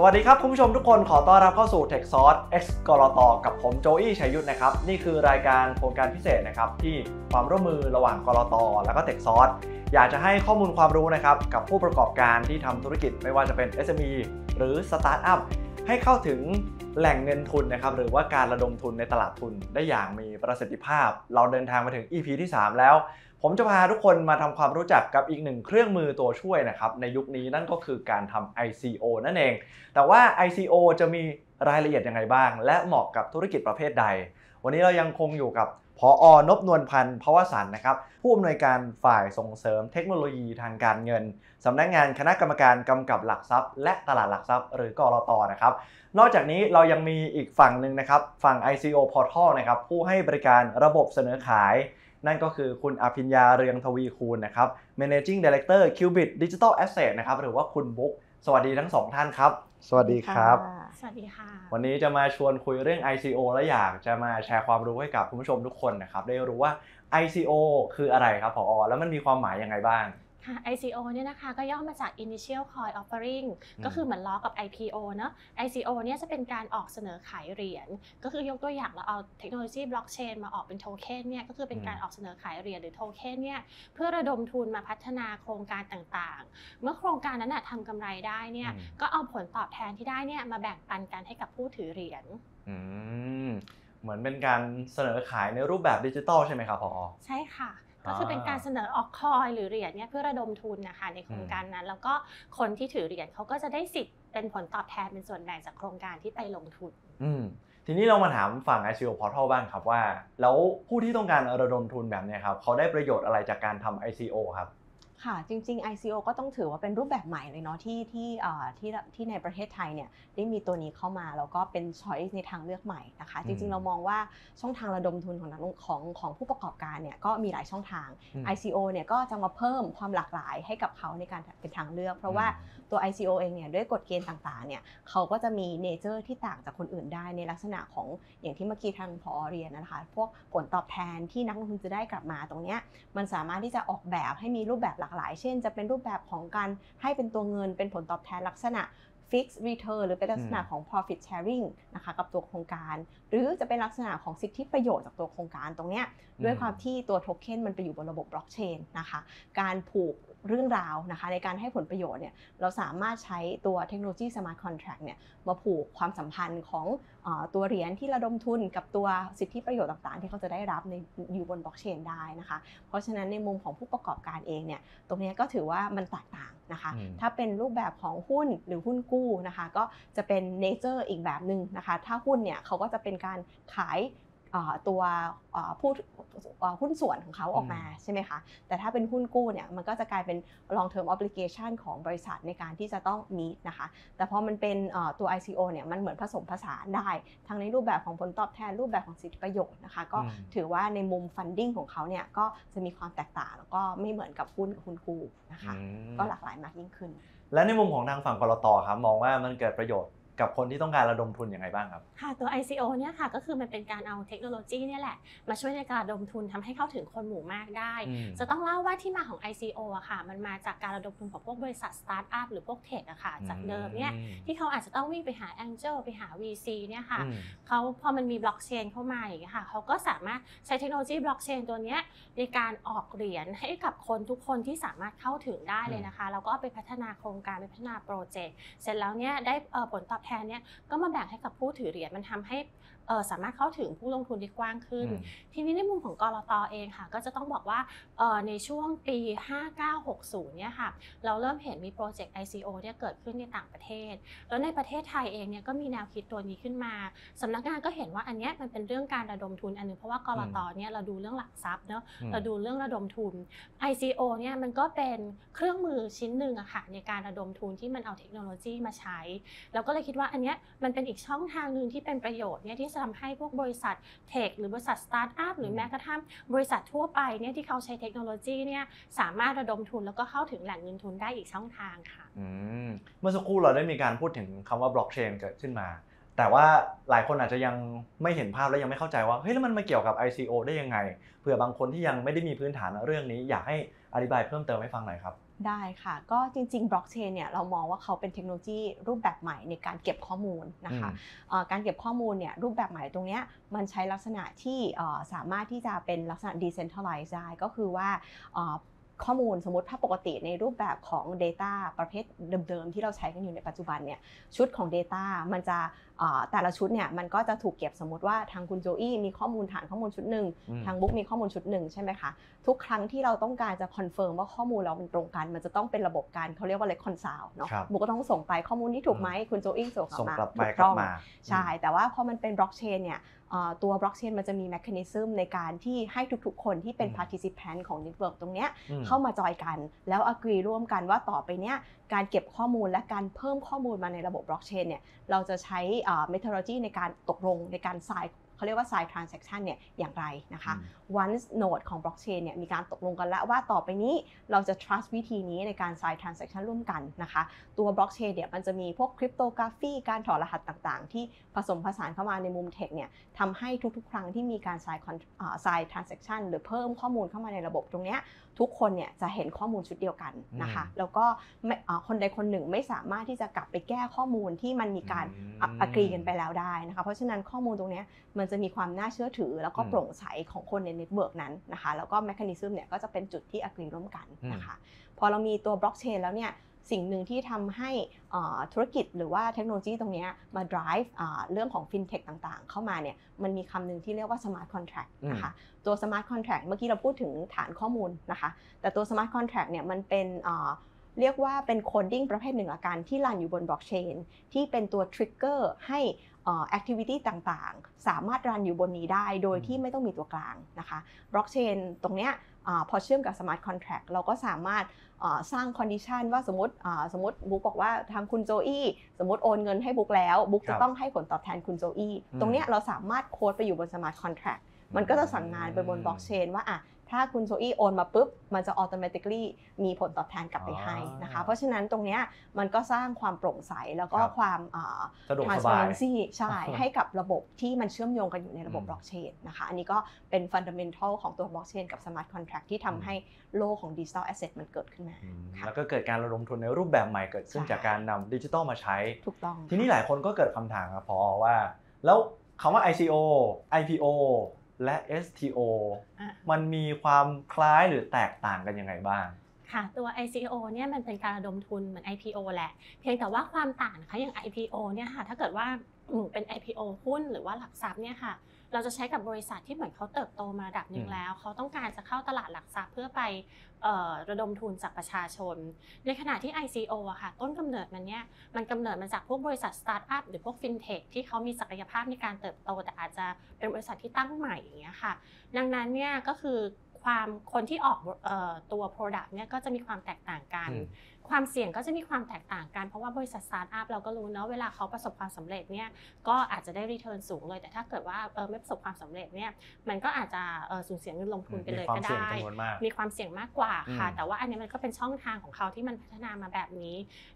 สวัสดีครับ คุณผู้ชมทุกคนขอต้อนรับเข้าสู่ Tech Source X กรตกับผมโจอี้ชัยยุทธนะครับ นี่คือรายการโครงการพิเศษนะครับ ที่ความร่วมมือระหว่างกรตแล้วก็ Tech Source อยากจะให้ข้อมูลความรู้นะครับ กับผู้ประกอบการที่ทำธุรกิจไม่ว่าจะเป็น SME หรือ Startup ให้เข้าถึงแหล่งเงินทุนนะครับ หรือว่าการระดมทุนในตลาดทุนได้อย่างมีประสิทธิภาพ เราเดินทางมาถึง EP ที่ 3 แล้ว ผมจะพาทุกคนมาทำความรู้จักกับอีกหนึ่งเครื่องมือตัวช่วยนะครับ ในยุคนี้นั่นก็คือการทำ ICO นั่นเอง แต่ว่า ICO จะมีรายละเอียดยังไงบ้าง และเหมาะกับธุรกิจประเภทใด วันนี้เรายังคงอยู่กับพออนบนวลพันธ์พราวสันนะครับ ผู้อำนวยการฝ่ายส่งเสริมเทคโนโลยีทางการเงินสำนักงานคณะกรรมการกำกับหลักทรัพย์ และตลาดหลักทรัพย์ หรือกรอตนะครับ นอกจากนี้เรายังมีอีกฝั่งหนึ่งนะครับ ฝั่ง ICO Portal นะครับผู้ให้บริการระบบเสนอขาย นั่นก็คือคุณอภิญญาเรืองทวีคูณนะครับ Managing Director Qubit Digital Asset นะครับหรือว่าคุณบุ๊กสวัสดีทั้งสองท่านครับ สวัสดีครับ สวัสดีค่ะ วันนี้จะมาชวนคุยเรื่อง ICO และอยากจะมาแชร์ความรู้ให้กับคุณผู้ชมทุกคนนะครับได้รู้ว่า ICO คืออะไรครับผอ แล้วมันมีความหมายยังไงบ้าง ค่ะ ICO เนี่ยนะคะก็ย่อมาจาก Initial Coin Offering ก็คือเหมือนล้อกับ IPO เนอะ ICO เนี่ยจะเป็นการออกเสนอขายเหรียญ ก็คือยกตัวอย่างเราเอาเทคโนโลยีบล็อกเชนมาออกเป็นโทเค็นเนี่ยก็คือเป็นการออกเสนอขายเหรียญหรือโทเค็นเนี่ยเพื่อระดมทุนมาพัฒนาโครงการต่างๆ เมื่อโครงการนั้นนะทำกำไรได้เนี่ยอืมก็เอาผลตอบแทนที่ได้เนี่ยมาแบ่งปันกันให้กับผู้ถือเหรียญอืมเหมือนเป็นการเสนอขายในรูปแบบดิจิตอลใช่ไหมครับผอใช่ค่ะ ก็คือเป็นการเสนอออกคอยหรือเหรียญเนี่ยเพื่อระดมทุนนะคะในโครงการนั้น แล้วก็คนที่ถือเหรียญเขาก็จะได้สิทธิ์เป็นผลตอบแทนเป็นส่วนแบ่งจากโครงการที่ไปลงทุนอืมทีนี้เรามาถามฝั่ง ICO Portal บ้างครับว่า แล้วผู้ที่ต้องการระดมทุนแบบเนี้ยครับเขาได้ประโยชน์อะไรจากการทำ ICO ครับ ค่ะ จริง ๆ ICO ก็ต้องถือว่าเป็นรูปแบบใหม่เลยเนาะที่ที่เอ่อที่ที่ในประเทศไทยเนี่ยได้มีตัวนี้เข้ามาแล้วก็เป็น choice ในทางเลือกใหม่นะคะ จริง ๆ เรามองว่าช่องทางระดมทุนของนักลงของของผู้ประกอบการเนี่ยก็มีหลายช่องทางอืม ICO เนี่ยก็จะมาเพิ่มความหลากหลายให้กับเขาในการเป็นทางเลือก เพราะว่า ตัว ICO เองเนี่ยด้วยกฎเกณฑ์ต่างๆเนี่ยเขาก็จะมีเนเจอร์ที่ต่างจากคนอื่นได้ในลักษณะของอย่างที่เมื่อกี้ทางพอเรียนนะคะพวกผลตอบแทนที่นักลงทุนจะได้กลับมาตรงเนี้ยมันสามารถที่จะออกแบบให้มีรูปแบบหลากหลาย เช่น จะเป็นรูปแบบของการให้เป็นตัวเงินเป็นผลตอบแทนลักษณะ fixed return หรือเป็นลักษณะของ profit sharing นะคะกับตัวโครงการ หรือจะเป็นลักษณะของสิทธิประโยชน์จากตัวโครงการตรงเนี้ยด้วยความที่ตัวโทเค็นมันไปอยู่บนระบบบล็อกเชนนะคะการผูก เรื่องราวนะคะในการให้ผลประโยชน์เนี่ยเราสามารถใช้ตัวเทคโนโลยี smart contract เนี่ยมาผูกความสัมพันธ์ของอตัวเหรียญที่ระดมทุนกับตัวสิทธิประโยชน์ต่างๆ ที่เขาจะได้รับในอยู่บนบล็อกเชนได้นะคะเพราะฉะนั้นในมุมของผู้ประกอบการเองเนี่ยตรงนี้ก็ถือว่ามันแตกต่างนะคะถ้าเป็นรูปแบบของหุ้นหรือหุ้นกู้นะคะก็จะเป็น nature อีกแบบหนึ่งนะคะถ้าหุ้นเนี่ยเขาก็จะเป็นการขาย ตัวเอ่อผู้เอ่อหุ้นส่วนของเขาออกมาใช่ไหมคะแต่ถ้าเป็นหุ้นกู้เนี่ยมันก็จะกลายเป็น long term obligation ของบริษัทในการที่จะต้อง meet นะคะ แต่พอมันเป็นเอ่อตัว ICO เนี่ยมันเหมือนผสมผสานได้ทั้งในรูปแบบของผลตอบแทนรูปแบบของสิทธิประโยชน์นะคะ ก็อืมถือว่าในมุม funding ของเขาเนี่ยก็จะมีความแตกต่างแล้วก็ไม่เหมือนกับหุ้นกับหุ้นกู้นะคะอืมก็หลากหลายมากยิ่งขึ้น และในมุมของทางฝั่งกรตครับมองว่ามันเกิดประโยชน์ กับคนที่ต้องการระดมทุนยังไงบ้างครับ ค่ะตัว ICO เนี่ยค่ะก็คือมันเป็นการเอาเทคโนโลยีเนี่ยแหละ มาช่วยในการระดมทุนทำให้เข้าถึงคนหมู่มากได้อืมจะต้องเล่าว่าที่มาของ ICO อะค่ะ มันมาจากการระดมทุนของพวกบริษัทสตาร์ทอัพหรือพวก tech อะค่ะ จากเดิมเนี่ยอืมที่เขาอาจจะต้องวิ่งไปหา Angel ไปหา VC เนี่ยค่ะอืมเขาพอมันมีบล็อกเชนเข้ามาอย่างเงี้ยค่ะเขาก็สามารถใช้เทคโนโลยีบล็อกเชนตัวเนี้ยในการออกเหรียญให้กับคนทุกคนที่สามารถเข้าถึงได้เลยนะคะแล้วก็เอาไปพัฒนาโครงการไปพัฒนาโปรเจกต์เสร็จแล้วเนี่ยได้เอ่อผลตอบแทนเนี่ยก็มาแบ่งให้กับผู้ถือเหรียญมันทำให้ สามารถเข้าถึงผู้ลงทุนได้กว้างขึ้นอืมทีนี้ในมุมของกรตเองค่ะ ก็จะต้องบอกว่าเอ่อในช่วงปี 5960 เนี่ยค่ะเราเริ่มเห็นมีโปรเจกต์ ICO เนี่ยเกิดขึ้นในต่างประเทศ แล้วในประเทศไทยเองเนี่ยก็มีแนวคิดตัวนี้ขึ้นมาสำนักงานก็เห็นว่าอันเนี้ยมันเป็นเรื่องการระดมทุนอันหนึงเพราะว่ากรตเนี่ยเราดูเรื่องหลักทรัพย์เนาะอืมเราดูเรื่องระดมทุน ICO เนี่ยมันก็เป็นเครื่องมือชิ้นหนึ่งอะค่ะในการระดมทุนที่มันเอาเทคโนโลยีมาใช้เราก็เลยคิดว่าอันเนี้ยมันเป็นอีกช่องทางหนึ่งที่เป็นประโยชน์เนี่ยที่จะทำให้พวกบริษัทเทคหรือบริษัทสตาร์ทอัพหรือแม้กระทั่งบริษัททั่วไปเนี่ยที่เขาใช้เทคโนโลยีเนี่ยสามารถระดมทุนแล้วก็เข้าถึงแหล่งเงินทุนได้อีกช่องทางค่ะอืมเมื่อสักครู่เราได้มีการพูดถึงคำว่าบล็อกเชนเกิดขึ้นมา แต่ว่าหลายคนอาจจะยังไม่เห็นภาพและยังไม่เข้าใจว่าเฮ้ยแล้วมันมาเกี่ยวกับ ICO ได้ยังไงเผื่อบางคนที่ยังไม่ได้มีพื้นฐานเรื่องนี้ อยากให้อธิบายเพิ่มเติมให้ฟังหน่อยครับ ได้ค่ะ ก็จริงๆบล็อกเชนเนี่ยเรามองว่าเขาเป็นเทคโนโลยีรูปแบบใหม่ในการเก็บข้อมูลนะคะอืมเอ่อการเก็บข้อมูลเนี่ยรูปแบบใหม่ตรงเนี้ยมันใช้ลักษณะที่เอ่อสามารถที่จะเป็นลักษณะ decentralized ได้ก็คือว่าเอ่อ ข้อมูลสมมติถ้าปกติในรูปแบบของ Data ประเภทเดิมๆ ที่เราใช้กันอยู่ในปัจจุบันเนี่ยชุดของ Data มันจะเอ่อแต่ละชุดเนี่ยมันก็จะถูกเก็บสมมติว่าทางคุณโจอี้มีข้อมูลฐานข้อมูลชุดหนึ่งอืมทางบุ๊กมีข้อมูลชุดหนึ่งใช่ไหมคะทุกครั้งที่เราต้องการจะ confirm ว่าข้อมูลเรามันตรงกัน มันจะต้องเป็นระบบการเขาเรียกว่า reconcile เนาะครับบุ๊กก็ต้องส่งไปข้อมูลที่ถูกไหมคุณโจอี้ส่งกลับส่งมากลับไปถูกต้องกลัต้บมาใช่แต่ว่าพอมันเป็นบล็อกเชนเนี่ยเอ่อ ตัวบล็อกเชนมันจะมี mechanism ในการที่ให้ทุกๆ คนที่เป็นอืม participant ของ network ตรงเนี้ยอืมเข้ามาจอยกัน แล้ว agree ร่วมกันว่าต่อไปเนี้ยการเก็บข้อมูลและการเพิ่มข้อมูลมาในระบบบล็อกเชนเนี่ยเราจะใช้เอ่อ methodology ในการตกลงในการ sign เขาเรียกว่า sign transaction เนี่ยอย่างไรนะคะ once node ของ blockchain เนี่ยมีการตกลงกันแล้วว่าต่อไปนี้เราจะ trust วิธีนี้ในการ sign transaction ร่วมกันนะคะ ตัว blockchain เนี่ยมันจะมีพวก cryptography การถอดรหัสต่างๆ ที่ผสมผสานเข้ามาในมุมเทคเนี่ยทำให้ทุกๆ ครั้งที่มีการ sign con- อ่า sign transaction หรือเพิ่มข้อมูลเข้ามาในระบบตรงเนี้ยทุกคนเนี่ยจะเห็นข้อมูลชุดเดียวกันนะคะอืมแล้วก็ไม่อ่าคนใดคนหนึ่งไม่สามารถที่จะกลับไปแก้ข้อมูลที่มันมีการอืม agree กันไปแล้วได้นะคะ เพราะฉะนั้นข้อมูลตรงเนี้ยมันจะมีความน่าเชื่อถือ แล้วก็อืมโปร่งใสของคนใน network นั้นนะคะแล้วก็ mechanism เนี่ยก็จะเป็นจุดที่ agree ร่วมกันนะคะพอเรามีตัวบล็อกเชนแล้วเนี่ยสิ่งหนึ่งที่ทำให้อ่าธุรกิจหรือว่าเทคโนโลยีตรงเนี้ยมา drive อ่าเรื่องของ fintech ต่างๆ เข้ามาเนี่ยมันมีคำหนึ่งที่เรียกว่า smart contract นะคะตัว smart contract เมื่อกี้เราพูดถึงฐานข้อมูลนะคะแต่ตัว smart contract เนี่ยมันเป็นอ่าเรียกว่าเป็น coding ประเภทหนึ่งละกันที่ run อยู่บนบล็อกเชนที่เป็นตัว trigger ให้ อ่า activity ต่างๆ สามารถ run อยู่บนนี้ได้โดยที่ไม่ต้องมีตัวกลางนะคะบล็อกเชนตรงเนี้ยอาพอเชื่อมกับ smart contract เราก็สามารถอ่าสร้าง condition ว่าสมมติอ่าสมมติบุ๊กบอกว่าทางคุณโจอี้สมมติโอนเงินให้บุ๊กแล้ว บุ๊กครับจะต้องให้ผลตอบแทนคุณโจอี้อืมตรงเนี้ยเราสามารถโค้ดไปอยู่บน smart contract มันก็จะสั่งงานไปบนบล็อกเชนว่าอะ ถ้าคุณโจอี้โอนมาปุ๊บ มันจะ automatically มีผลตอบแทนกลับไปให้นะคะอ่าเพราะฉะนั้นตรงเนี้ยมันก็สร้างความโปร่งใสแล้วก็ครับความอ่าสะดวกสบาย transparency ใช่อ่าให้กับระบบที่มันเชื่อมโยงกันอยู่ในระบบอืมบล็อกเชนนะคะ อันนี้ก็เป็น fundamental ของตัวบล็อกเชนกับ smart contract ที่อืมทำให้โลกของ digital asset มันเกิดขึ้นมาอืมค่ะแล้วก็เกิดการระดมทุนในรูปแบบใหม่เกิดขึ้นใช่จากการนำดิจิตอลมาใช้ถูกต้องทีนี้หลายคนก็เกิดคำถามครับพอว่า แล้วคำว่า ICO IPO และ STO อะมันมีความคล้ายหรือแตกต่างกันยังไงบ้างค่ะตัว ICO เนี่ยมันเป็นการระดมทุนเหมือน IPO แหละ เพียงแต่ว่าความต่างนะคะอย่าง IPO เนี่ยค่ะถ้าเกิดว่าอืมเป็น IPO หุ้นหรือว่าหลักทรัพย์เนี่ยค่ะ เราจะใช้กับบริษัทที่เหมือนเขาเติบโตมาระดับหนึ่งอืมแล้ว เขาต้องการจะเข้าตลาดหลักทรัพย์เพื่อไปเอ่อระดมทุนจากประชาชน ในขณะที่ ICO อะค่ะต้นกำเนิดมันเนี่ยมันกำเนิดมาจากพวกบริษัทสตาร์ทอัพหรือพวกฟินเทคที่เขามีศักยภาพในการเติบโต แต่อาจจะเป็นบริษัทที่ตั้งใหม่อย่างเงี้ยค่ะ ดังนั้นเนี่ยก็คือ ความคนที่ออกเอ่อตัว Product เนี่ยก็จะมีความแตกต่างกันอืมความเสี่ยงก็จะมีความแตกต่างกัน เพราะว่าบริษัทสตาร์ทอัพเราก็รู้เนาะเวลาเขาประสบความสำเร็จเนี่ยก็อาจจะได้ return สูงเลย แต่ถ้าเกิดว่าเออไม่ประสบความสำเร็จเนี่ยมันก็อาจจะเออสูญเสียเงินลงทุนไปเลยมีความก็เสี่ยงได้จำนวนมากมีความเสี่ยงมากกว่าค่ะอืมแต่ว่าอันนี้มันก็เป็นช่องทางของเขาที่มันพัฒนามาแบบนี้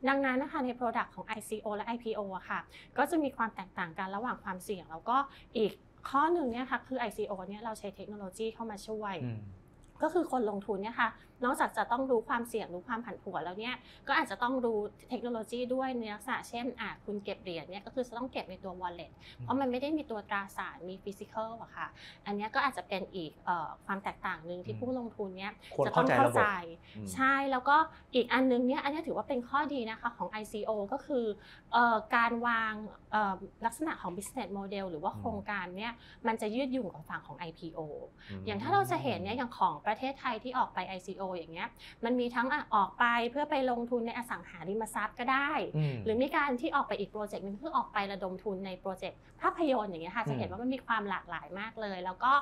ดังนั้นนะคะใน Product ของ ICO และ IPO อะค่ะ ก็จะมีความแตกต่างกันระหว่างความเสี่ยงแล้วก็อีก ข้อหนึ่งเนี่ยค่ะคือ ICO เนี่ยเราใช้เทคโนโลยีเข้ามาช่วยอืมก็คือคนลงทุนเนี่ยค่ะ นอกจากจะต้องรู้ความเสี่ยงรู้ความผันผวนแล้วเนี่ยก็อาจจะต้องรู้เทคโนโลยีด้วยในลักษณะเช่นอะคุณเก็บเหรียญเนี่ยก็คือจะต้องเก็บในตัว wallet เพราะมันไม่ได้มีตัวตราสารมีฟิสิกอลอะค่ะอันเนี้ยก็อาจจะเป็นอีกเอ่อความแตกต่างหนึ่งที่อืมผู้ลงทุนเนี่ยควรจะต้เข้าองใจเข้าระบบใจอืมใช่แล้วก็อีกอันนึงเนี่ยอันเนี้ยถือว่าเป็นข้อดีนะคะของ ICO ก็คือเอ่อการวางเอ่อลักษณะของ business model หรือว่าอืมโครงการเนี่ยมันจะยืดหยุ่นกว่าฝั่งของ IPO มอย่างถ้าเราจะเห็นเนี่ยอย่างของประเทศไทยที่ออกไป ICO อย่างเงี้ยมันมีทั้งอะออกไปเพื่อไปลงทุนในอสังหาริมทรัพย์ก็ได้มหรือมีการที่ออกไปอีกโปรเจกต์หนึงเพื่อออกไประดมทุนในโปรเจกต์ภาพยนตร์อย่างเงี้ยค่ะอืมจะเห็นว่ามันมีความหลากหลายมากเลย แล้วก็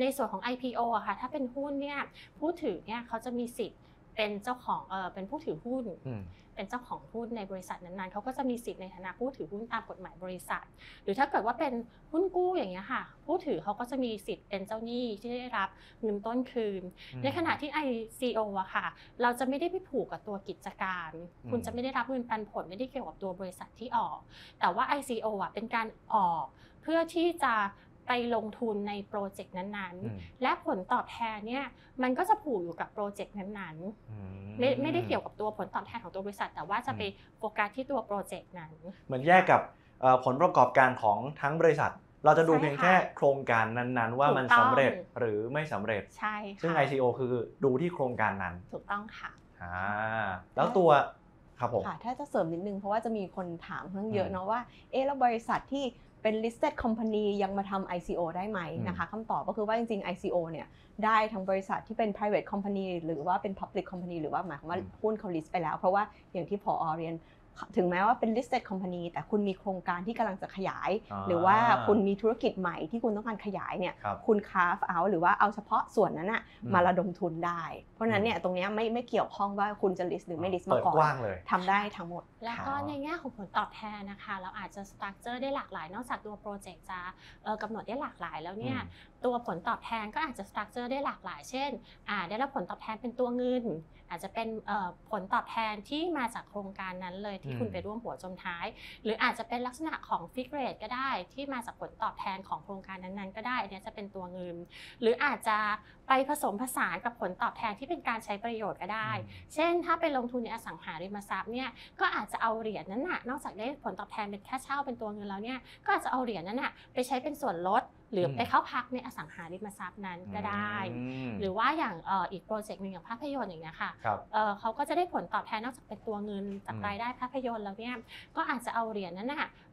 ในส่วนของ IPO อะค่ะถ้าเป็นหุ้นเนี่ยผู้ถือเนี่ยเขาจะมีสิทธิ์ เป็นเจ้าของเออเป็นผู้ถือหุ้นอืมเป็นเจ้าของหุ้นในบริษัทนั้นๆเขาก็จะมีสิทธิ์ในฐานะผู้ถือหุ้นตามกฎหมายบริษัท หรือถ้าเกิดว่าเป็นหุ้นกู้อย่างเงี้ยค่ะ ผู้ถือเขาก็จะมีสิทธิ์เป็นเจ้าหนี้ที่ได้รับเงินต้นคืนอืมในขณะที่ ICO อะค่ะ เราจะไม่ได้ไปผูกกับตัวกิจการอืมคุณจะไม่ได้รับเงินปันผลไม่ได้เกี่ยวกับตัวบริษัทที่ออก แต่ว่า ICO อะเป็นการออกเพื่อที่จะ ไปลงทุนในโปรเจกต์นั้นอืมๆและผลตอบแทนเนี่ยมันก็จะผูกอยู่กับโปรเจกต์นั้นๆอืไม่ไม่ได้เกี่ยวกับตัวผลตอบแทนของตัวบริษัท แต่ว่าจะไปโฟกัสที่ตัวโปรเจกต์นั้น เหมือนแยกกับเอ่อผลประกอบการของทั้งบริษัท เราจะดูใช่เพียงค่ะแค่โครงการนั้นๆ ว่าถูกมันต้องสำเร็จหรือไม่สำเร็จใช่ค่ะซึ่ง ICO คือดูที่โครงการนั้นถูกต้องค่ะอ่าแล้วตัวครับผมค่ะถ้าจะเสริมนิดนึงเพราะว่าจะมีคนถามเพิ่งเยอือะมเนาะว่าเอ๊ะแล้วบริษัทที่ เป็น listed company ยังมาทำ ICO ได้ไหมอืมนะคะคำตอบก็คือว่าจริงๆ ICO เนี่ยได้ทั้งบริษัทที่เป็น private company หรือว่าเป็น public company หรือว่าหมายความว่าหุ้นเขา list ไปแล้ว เพราะว่าอย่างที่พอเรียน ถึงแม้ว่าเป็น listed company แต่คุณมีโครงการที่กำลังจะขยาย อ่าหรือว่าคุณมีธุรกิจใหม่ที่คุณต้องการขยายเนี่ยครับคุณ carve out หรือว่าเอาเฉพาะส่วนนั้นอะอืม มาระดมทุนได้ เพราะฉะนั้นเนี่ยตรงเนี้ยไม่ไม่เกี่ยวข้องว่าคุณจะ list หรือไม่ list มาเปิดก่อนกว้างเลย ทำได้ทั้งหมด แล้วก็ครับในแง่ของผลตอบแทนนะคะ เราอาจจะ structure ได้หลากหลาย นอกจากตัวโปรเจกต์จะเอ่อกำหนดได้หลากหลายแล้วเนี่ยอืมตัวผลตอบแทนก็อาจจะ structure ได้หลากหลาย เช่นอ่าได้รับผลตอบแทนเป็นตัวเงิน อาจจะเป็นเอ่อผลตอบแทนที่มาจากโครงการนั้นเลยที่อืมคุณไปร่วมหัวจมท้าย หรืออาจจะเป็นลักษณะของ fixed rate ก็ได้ที่มาจากผลตอบแทนของโครงการนั้นๆ ก็ได้อันเนี้ยจะเป็นตัวเงิน หรืออาจจะไปผสมผสานกับผลตอบแทนที่เป็นการใช้ประโยชน์ก็ได้ เช่น ถ้าไปลงทุนในอสังหาริมทรัพย์เนี่ยก็อาจจะเอาเหรียญนั้นน่ะนอกจากได้ผลตอบแทนเป็นแค่เช่าเป็นตัวเงินแล้วเนี่ยก็อาจจะเอาเหรียญนั้นน่ะไปใช้เป็นส่วนลด หรืออมไปเข้าพักในอสังหาริมทรัพย์นั้นก็ได้อืมหรือว่าอย่างเอ่ออีกโปรเจกต์หนึ่งอย่างภาพยนตร์อย่างเงี้ยค่ะครับเอ่อเขาก็จะได้ผลตอบแทนนอกจากเป็นตัวเงินจากอืมรายได้ภาพยนตร์แล้วเนี่ยก็อาจจะเอาเหรียญนั้นน่ะเอ่อ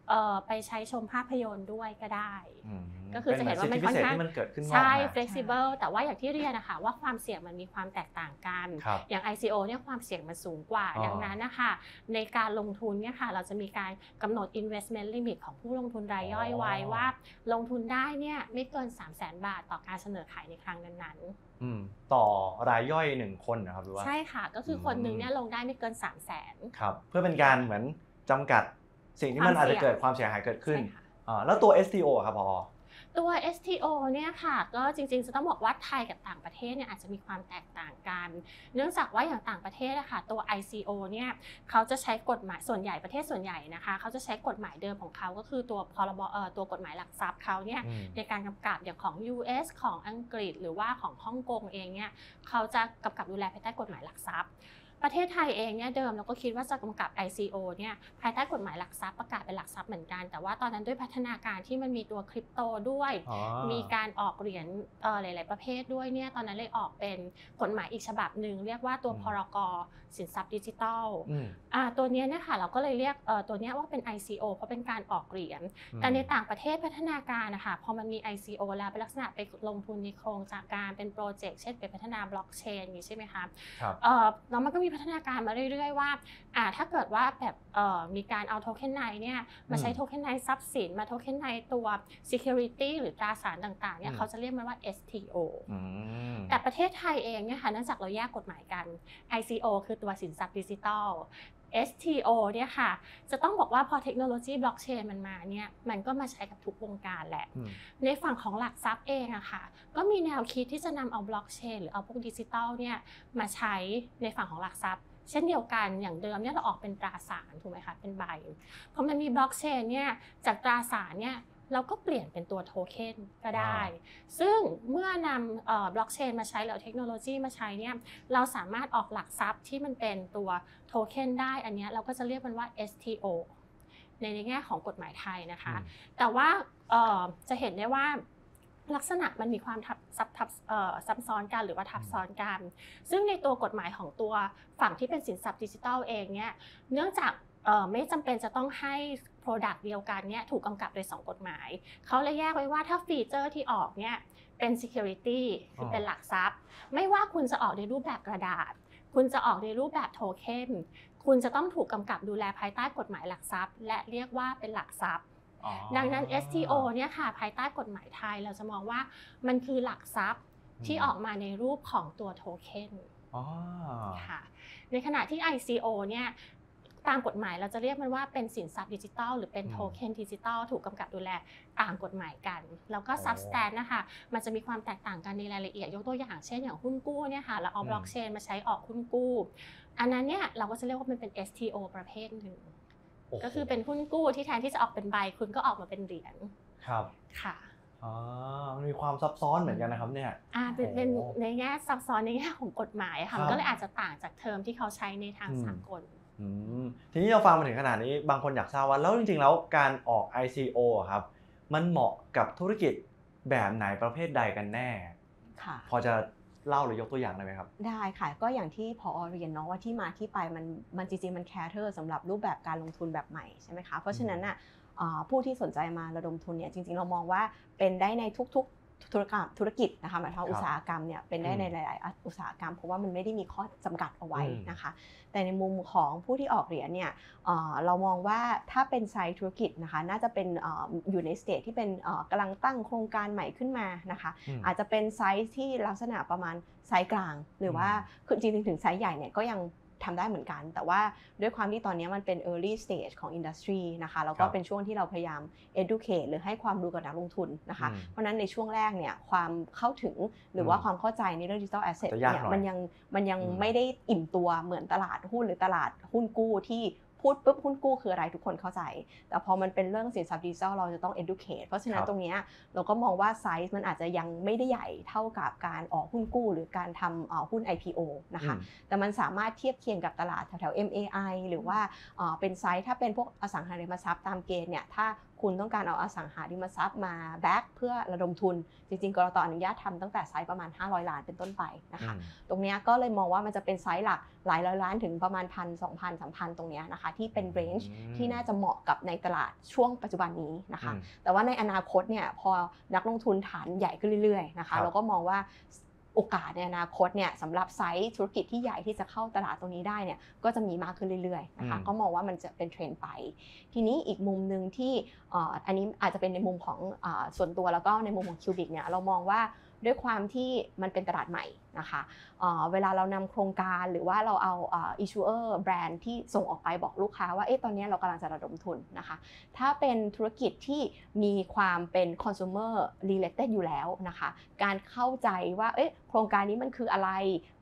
ไปใช้ชมภาพยนตร์ด้วยก็ได้อืมก็คือจะเห็นว่ามันป็ค่อนสิทธิพิเศษข้างที่มันเกิดขึ้นนอกใช่มา flexible แต่ว่าอย่างที่เรียนนะคะว่าความเสี่ยงมันมีความแตกต่างกันครับอย่าง ICO เนี่ยความเสี่ยงมันสูงกว่าอ๋อดังนั้นนะคะในการลงทุนเนี่ยค่ะเราจะมีการกำหนด investment limit ของผู้ลงทุนรายย่อยไว้ว่า ลงทุนได้เนี่ยไม่เกิน 3 0 0 0 0 0 บาทต่อการเสนอขายในครั้งนั้นอืมต่อรายย่อยหนึ่งคนนะครับหรือว่าๆใช่ค่ะก็คือคนหนึ่งเนี่ยลงได้ไม่เกิน 3 0 0 0 0 0ครับเพื่อเป็นการเหมือนจำกัด สิ่งที่มันความอาจเสี่จะยงเกิดความเสียหายเกิดขึ้นใช่ค่ะอ่าแล้วตัว STO อะครับพอตัว STO เนี่ยค่ะก็จริงๆ จะต้องบอกว่าไทยกับต่างประเทศเนี่ยอาจจะมีความแตกต่างกัน เนื่องจากว่าอย่างต่างประเทศอะค่ะตัว ICO เนี่ยเขาจะใช้กฎหมายส่วนใหญ่ประเทศส่วนใหญ่นะคะเขาจะใช้กฎหมายเดิมของเขาก็คือตัวพรบเอ่อตัวกฎหมายหลักทรัพย์เขาเนี่ยอืมในการกำกับอย่างของ US ของอังกฤษ หรือว่าของฮ่องกงเองเนี่ยเขาจะกำกับดูแลภายใต้กฎหมายหลักทรัพย์ ประเทศไทยเองเนี่ยเดิมเราก็คิดว่าจะกำกับ ICO เนี่ยภายใต้กฎหมายหลักทรัพย์ประกาศเป็นหลักทรัพย์เหมือนกัน แต่ว่าตอนนั้นด้วยพัฒนาการที่มันมีตัวคริปโตด้วยอ๋อมีการออกเหรียญเอ่อหลาย ๆ ประเภทด้วยเนี่ยตอนนั้นเลยออกเป็นกฎหมายอีกฉบับหนึ่งเรียกว่าตัวอืมพรกสินทรัพย์ดิจิทัลอืมอ่าตัวเนี้ยเนี่ยค่ะเราก็เลยเรียกเอ่อตัวเนี้ยว่าเป็น ICO เพราะเป็นการออกเหรียญอืมแต่ในต่างประเทศพัฒนาการนะคะพอมันมี ICO แล้วเป็นลักษณะไปลงทุนในโครงจากการเป็นโปรเจกต์เช่นไปพัฒนาบล็อกเชนอย่างนี้ใช่ไหมคะครับเอ่อแล้วมันก็มีพัฒนาการมาเรื่อยๆว่าอ่าถ้าเกิดว่าแบบเอ่อมีการเอา tokenize เนี่ยมาใช้อืม tokenize ทรัพย์สินมา tokenize ตัว security หรือตราสารต่างๆเนี่ยอืมเขาจะเรียกมันว่า STO อืมแต่ประเทศไทยเองเนี่ยค่ะเนื่องจากเราแยกกฎหมายกัน ICO คือตัวสินทรัพย์ดิจิทัล STO เนี่ยค่ะ จะต้องบอกว่าพอเทคโนโลยีบล็อกเชนมันมาเนี่ยมันก็มาใช้กับทุกวงการแหละอืมในฝั่งของหลักทรัพย์เองอะค่ะ ก็มีแนวคิดที่จะนำเอาบล็อกเชนหรือเอาพวกดิจิทัลเนี่ยมาใช้ในฝั่งของหลักทรัพย์เช่นเดียวกันอย่างเดิมเนี่ยเราออกเป็นตราสารถูกไหมคะเป็นใบพอมันมีบล็อกเชนเนี่ยจากตราสารเนี่ย เราก็เปลี่ยนเป็นตัวโทเค็นก็ได้ ซึ่งเมื่อนำบล็อกเชนมาใช้หรือเทคโนโลยีมาใช้เนี่ย เราสามารถออกหลักทรัพย์ที่มันเป็นตัวโทเค็นได้ อันเนี้ยเราก็จะเรียกมันว่า STO ในในแง่ของกฎหมายไทยนะคะ แต่ว่าเอ่อจะเห็นได้ว่าลักษณะมันมีความทับซับทับเอ่อซับซ้อนกันหรือว่าทับซ้อนกัน ซึ่งในตัวกฎหมายของตัวฝั่งที่เป็นสินทรัพย์ดิจิทัลเองเนี่ย เนื่องจากเอ่อ ไม่จำเป็นจะต้องให้ Product เดียวกันเนี่ยถูกกำกับโดย 2 กฎหมาย เขาเลยแยกไว้ว่าถ้า feature ที่ออกเนี่ยเป็น Security คือเป็นหลักทรัพย์ ไม่ว่าคุณจะออกในรูปแบบกระดาษ คุณจะออกในรูปแบบโทเค็นคุณจะต้องถูกกำกับดูแลภายใต้กฎหมายหลักทรัพย์ และเรียกว่าเป็นหลักทรัพย์อ๋อดังนั้น STO เนี่ยค่ะภายใต้กฎหมายไทยเราจะมองว่ามันคือหลักทรัพย์ที่ออกมาในรูปของตัวโทเค็นอ๋อค่ะในขณะที่ ICO เนี่ย ตามกฎหมายเราจะเรียกมันว่าเป็นสินทรัพย์ดิจิทัลหรือเป็นอืมโทเค็นดิจิทัลถูกกำกับดูแลตามกฎหมายกัน แล้วก็โอ้ substan นะคะมันจะมีความแตกต่างกันในรายละเอียดยกตัวอย่างเช่นอย่างหุ้นกู้เนี่ยค่ะเราเอาอืมบล็อกเชนมาใช้ออกหุ้นกู้ อันนั้นเนี่ยเราก็จะเรียกว่ามันเป็น STO ประเภทหนึ่งโโหก็คือเป็นหุ้นกู้ที่แทนที่จะออกเป็นใบคุณก็ออกมาเป็นเหรียญครับค่ะออ๋อมันมีความซับซ้อนเหมือนกันนะครับเนี่ยอ่าเป็นโอ้เป็นในแง่ซับซ้อนในแง่ของกฎหมายอะค่ะครับมันก็เลยอาจจะต่างจากเทอมที่เขาใช้ในทางอืมสากลอืม ทีนี้เราฟังมาถึงขนาดนี้บางคนอยากทราบว่าแล้วจริงๆ แล้วการออก ICO อะครับมันเหมาะกับธุรกิจแบบไหนประเภทใดกันแน่ค่ะพอจะเล่าหรือยกตัวอย่างได้ไหมครับ ได้ค่ะ ก็อย่างที่พอเรียนเนาะว่าที่มาที่ไปมันมันจริงๆ มันแคร์เธอร์สำหรับรูปแบบการลงทุนแบบใหม่ใช่ไหมคะเพราะฉะนั้นน่ะเอ่อผู้ที่สนใจมาระดมทุนเนี่ยจริงๆ เรามองว่าเป็นได้ในทุกๆ ธุรกรรมธุรกิจนะคะหมายถึงว่าอุตสาหกรรมเนี่ยเป็นได้ในหลาย ๆ อุตสาหกรรม เพราะว่ามันไม่ได้มีข้อจำกัดเอาไว้อืมนะคะ แต่ในมุมของผู้ที่ออกเหรียญเนี่ยเอ่อเรามองว่าถ้าเป็นไซต์ธุรกิจนะคะน่าจะเป็นเอ่ออยู่ใน stage ที่เป็นเอ่อกำลังตั้งโครงการใหม่ขึ้นมานะคะอืมอาจจะเป็นไซส์ที่ลักษณะประมาณไซส์กลาง หรือว่าอืมคือจริงๆถึงไซส์ใหญ่เนี่ยก็ยัง ทำได้เหมือนกัน แต่ว่าด้วยความที่ตอนนี้มันเป็น early stage ของ industry นะคะแล้วก็ครับเป็นช่วงที่เราพยายาม educate หรือให้ความรู้กับนักลงทุนนะคะอืมเพราะฉะนั้นในช่วงแรกเนี่ยความเข้าถึงหรือว่าอืมความเข้าใจในเรื่อง digital asset จะยากเนี่ยหน่อยมันยังมันยังอืมไม่ได้อิ่มตัวเหมือนตลาดหุ้นหรือตลาดหุ้นกู้ที่ พูดปุ๊บหุ้นกู้คืออะไรทุกคนเข้าใจ แต่พอมันเป็นเรื่องสินทรัพย์ดิจิทัลเราจะต้อง educate เพราะฉะนั้นครับตรงเนี้ยเราก็มองว่าไซส์มันอาจจะยังไม่ได้ใหญ่เท่ากับการออกหุ้นกู้หรือการทำเอ่อหุ้น IPO นะคะอืมแต่มันสามารถเทียบเคียงกับตลาดแถวๆ MAI หรือว่าเอ่อเป็นไซส์ถ้าเป็นพวกอสังหาริมทรัพย์ตามเกณฑ์เนี่ยถ้าคุณต้องการเอาอสังหาริมทรัพย์มา back เพื่อระดมทุน จริงๆกลตอนุญาตทำตั้งแต่ไซส์ประมาณ 500 ล้านเป็นต้นไปนะคะอืมตรงเนี้ยก็เลยมองว่ามันจะเป็นไซส์หลักหลายร้อยล้านถึงประมาณพันสองพันสามพันตรงเนี้ยนะคะ ที่เป็น range อืมที่น่าจะเหมาะกับในตลาดช่วงปัจจุบันนี้นะคะอืมแต่ว่าในอนาคตเนี่ยพอนักลงทุนฐานใหญ่ขึ้นเรื่อยๆนะคะครับเราก็มองว่า โอกาสในอนาคตเนี่ยสำหรับไซส์ธุรกิจที่ใหญ่ที่จะเข้าตลาดตรงนี้ได้เนี่ยก็จะมีมากขึ้นเรื่อยๆนะคะอืมก็มองว่ามันจะเป็นเทรนด์ไป ทีนี้อีกมุมหนึ่งที่เอ่ออันนี้อาจจะเป็นในมุมของอาส่วนตัวแล้วก็ในมุมของ Kubix เนี่ยเรามองว่า ด้วยความที่มันเป็นตลาดใหม่นะคะเอ่อเวลาเรานำโครงการหรือว่าเราเอาเอ่อ issuer แบรนด์ที่ส่งออกไปบอกลูกค้าว่าเอ๊ะตอนนี้เรากำลังจะระดมทุนนะคะถ้าเป็นธุรกิจที่มีความเป็น consumer related อยู่แล้วนะคะการเข้าใจว่าเอ๊ะโครงการนี้มันคืออะไร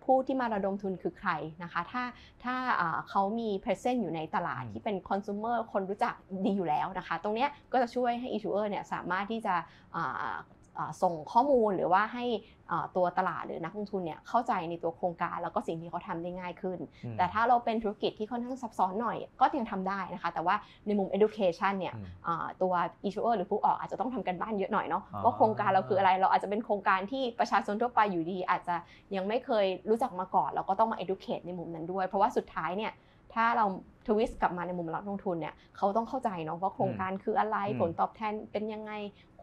ผู้ที่มาระดมทุนคือใครนะคะ ถ้าถ้าอ่าเขามี present อยู่ในตลาดอืมที่เป็น consumer คนรู้จักดีอยู่แล้วนะคะ ตรงเนี้ยก็จะช่วยให้ issuer เนี่ยสามารถที่จะอ่าอ่า ส่งข้อมูลหรือว่าให้อ่าตัวตลาดหรือนักลงทุนเนี่ยเข้าใจในตัวโครงการ แล้วก็สิ่งที่เขาทำได้ง่ายขึ้นอืมแต่ถ้าเราเป็นธุรกิจที่ค่อนข้างซับซ้อนหน่อยก็ยังทำได้นะคะ แต่ว่าในมุม education เนี่ยอืมอ่าตัว issuer หรือผู้ออกอาจจะต้องทำกันบ้านเยอะหน่อยเนาะอ่าว่าโครงการเราคืออะไรเราอาจจะเป็นโครงการที่ประชาชนทั่วไปอยู่ดี อาจจะยังไม่เคยรู้จักมาก่อนเราก็ต้องมา educate ในมุมนั้นด้วย เพราะว่าสุดท้ายเนี่ยถ้าเราทวิสต์กลับมาในมุมนักลงทุนเนี่ยเขาต้องเข้าใจเนาะว่าโครงการคืออะไรอืมผลตอบแทนเป็นยังไง